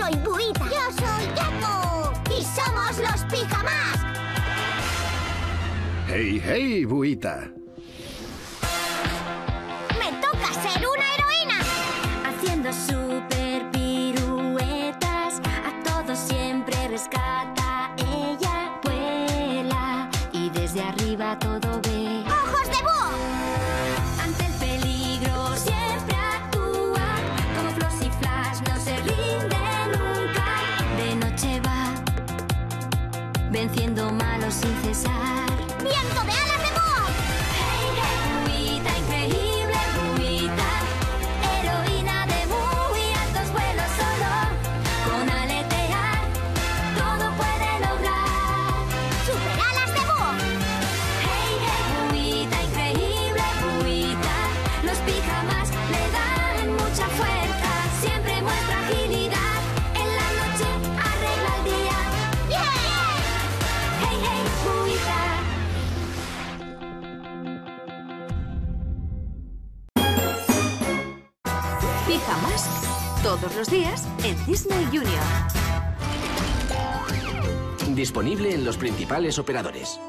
soy Buita. Yo soy Gecko. Y somos los Pijamas. ¡Hey, hey, Buita! Me toca ser una heroína. Haciendo super piruetas, a todos siempre rescata. Ella vuela y desde arriba todo ve. Venciendo malos sin cesar. ¡Viento de alas de hey, buita, increíble buita, heroína de muy altos vuelos solo, con aletear, todo puede lograr. ¡Super alas de búho! Hey, hey, buita, increíble buita, los pijamas le dan mucha fuerza, Pijamas. Todos los días en Disney Junior. Disponible en los principales operadores.